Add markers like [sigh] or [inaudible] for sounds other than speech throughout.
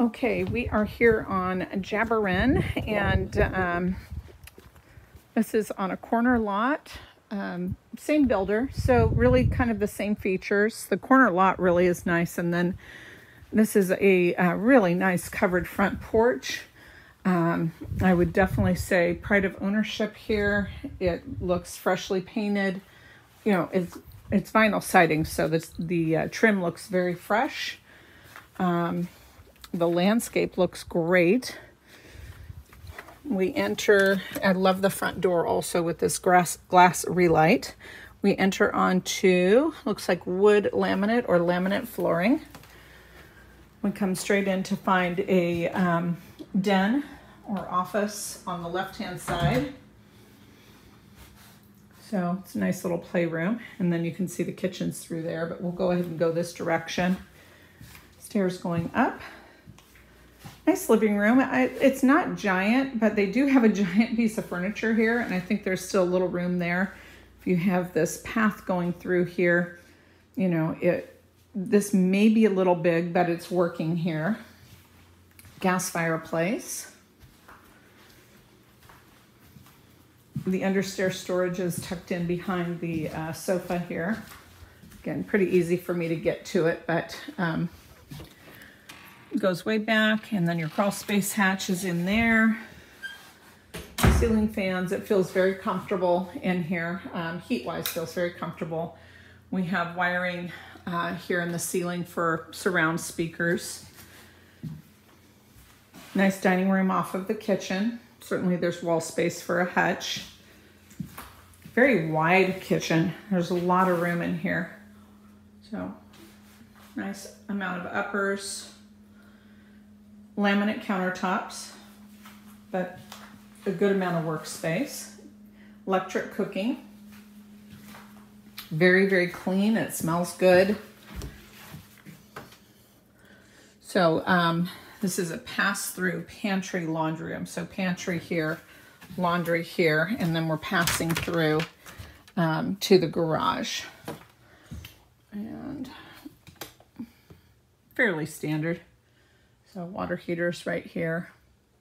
Okay, we are here on Jarbirin, and um, this is on a corner lot. Um, same builder, so really kind of the same features. The corner lot really is nice, and then this is a, a really nice covered front porch. Um, I would definitely say pride of ownership here. It looks freshly painted. You know, it's it's vinyl siding, so this, the uh, trim looks very fresh. Um, the landscape looks great. We enter, I love the front door also with this glass, glass relight. We enter onto, looks like wood laminate or laminate flooring. We come straight in to find a um, den or office on the left-hand side. So it's a nice little playroom. And then you can see the kitchens through there, but we'll go ahead and go this direction. Stairs going up. Nice living room. I, it's not giant, but they do have a [laughs] giant piece of furniture here, and I think there's still a little room there. If you have this path going through here, you know, it this may be a little big, but it's working here. Gas fireplace. The understair storage is tucked in behind the uh, sofa here. Again, pretty easy for me to get to it, but um, goes way back and then your crawl space hatch is in there. Ceiling fans, it feels very comfortable in here. Um, Heat-wise feels very comfortable. We have wiring uh, here in the ceiling for surround speakers. Nice dining room off of the kitchen. Certainly there's wall space for a hutch. Very wide kitchen. There's a lot of room in here. So nice amount of uppers laminate countertops, but a good amount of workspace. Electric cooking. Very, very clean. It smells good. So um, this is a pass-through pantry laundry room. So pantry here, laundry here, and then we're passing through um, to the garage. And fairly standard. So water heaters right here,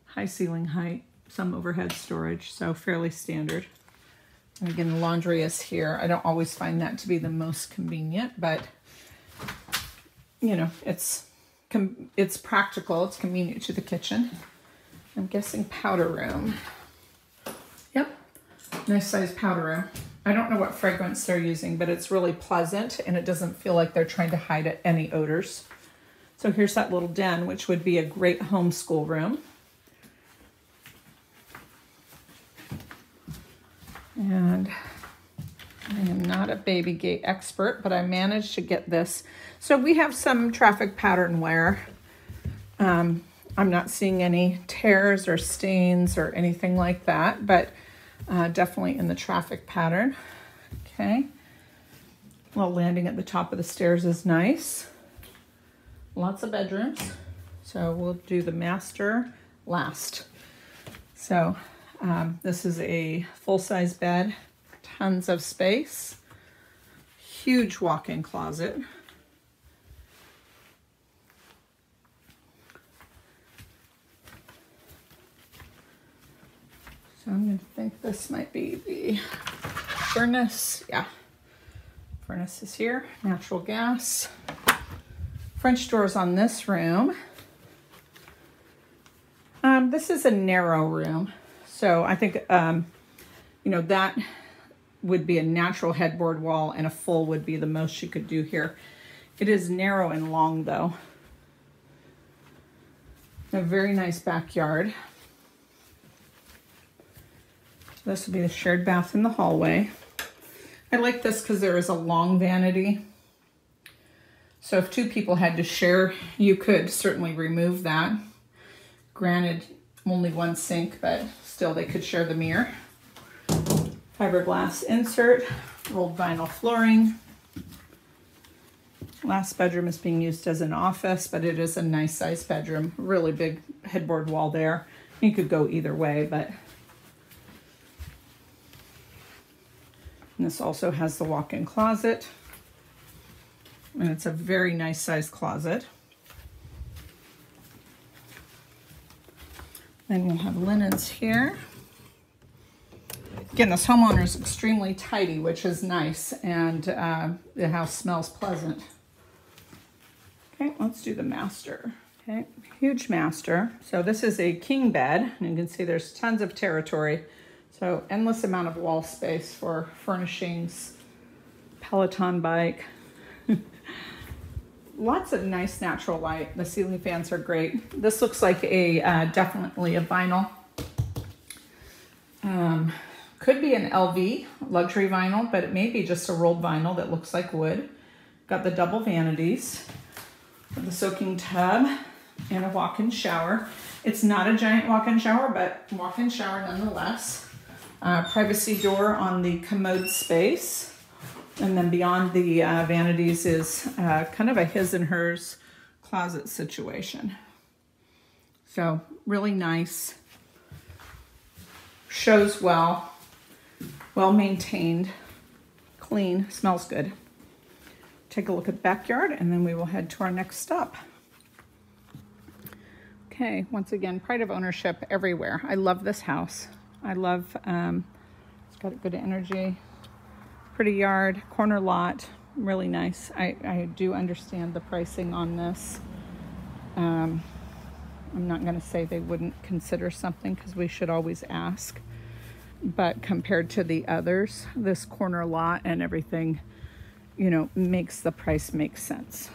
high ceiling height, some overhead storage, so fairly standard. And again, the laundry is here. I don't always find that to be the most convenient, but you know, it's it's practical. It's convenient to the kitchen. I'm guessing powder room. Yep, nice size powder room. I don't know what fragrance they're using, but it's really pleasant and it doesn't feel like they're trying to hide any odors. So here's that little den, which would be a great homeschool room. And I am not a baby gate expert, but I managed to get this. So we have some traffic pattern wear. Um, I'm not seeing any tears or stains or anything like that, but uh, definitely in the traffic pattern. Okay. Well, landing at the top of the stairs is nice lots of bedrooms. So we'll do the master last. So um, this is a full-size bed, tons of space, huge walk-in closet. So I'm to think this might be the furnace. Yeah, furnace is here, natural gas. French doors on this room. Um, this is a narrow room. So I think, um, you know, that would be a natural headboard wall and a full would be the most you could do here. It is narrow and long though. A very nice backyard. This will be the shared bath in the hallway. I like this because there is a long vanity so if two people had to share, you could certainly remove that. Granted, only one sink, but still they could share the mirror. Fiberglass insert, rolled vinyl flooring. Last bedroom is being used as an office, but it is a nice size bedroom. Really big headboard wall there. You could go either way, but and this also has the walk-in closet and it's a very nice size closet. Then we'll have linens here. Again, this homeowner is extremely tidy, which is nice, and uh, the house smells pleasant. Okay, let's do the master. Okay, huge master. So this is a king bed, and you can see there's tons of territory. So endless amount of wall space for furnishings, Peloton bike. Lots of nice natural light. The ceiling fans are great. This looks like a uh, definitely a vinyl. Um, could be an LV luxury vinyl, but it may be just a rolled vinyl that looks like wood. Got the double vanities, the soaking tub, and a walk-in shower. It's not a giant walk-in shower, but walk-in shower nonetheless. Uh, privacy door on the commode space. And then beyond the uh, vanities is uh, kind of a his and hers closet situation. So really nice. Shows well. Well maintained. Clean. Smells good. Take a look at the backyard and then we will head to our next stop. Okay, once again, pride of ownership everywhere. I love this house. I love, um, it's got good energy, pretty yard, corner lot, really nice. I, I do understand the pricing on this. Um, I'm not going to say they wouldn't consider something because we should always ask. But compared to the others, this corner lot and everything, you know, makes the price make sense.